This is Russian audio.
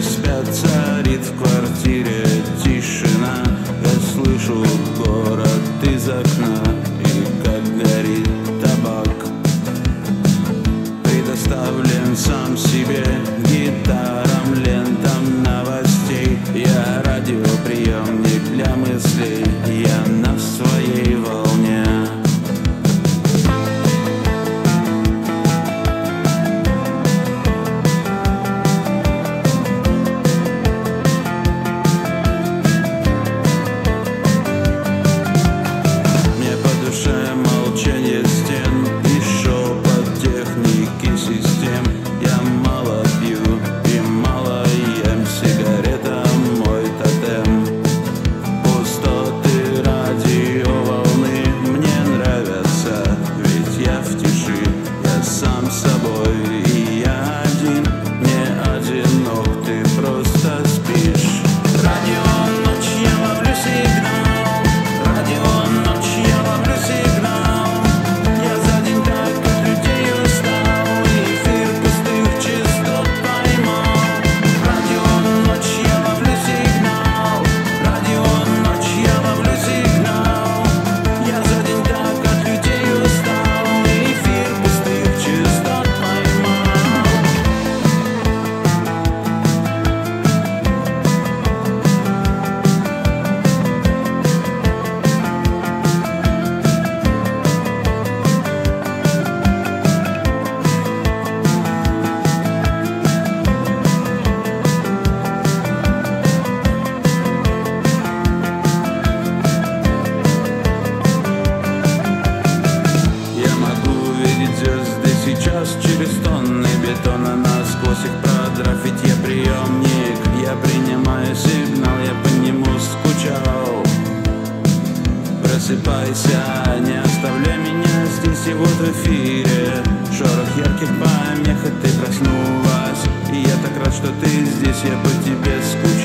все спят, царит в квартире тишина. Я слышу город из окна И как горит табак. Предоставлен сам себе сейчас через тонны бетона Насквозь их продрав, ведь я приемник Я принимаю сигнал, я по нему скучал. Просыпайся, не оставляй меня здесь и вот в эфире Шорох ярких помех, и ты проснулась. И я так рад, что ты здесь, я по тебе скучал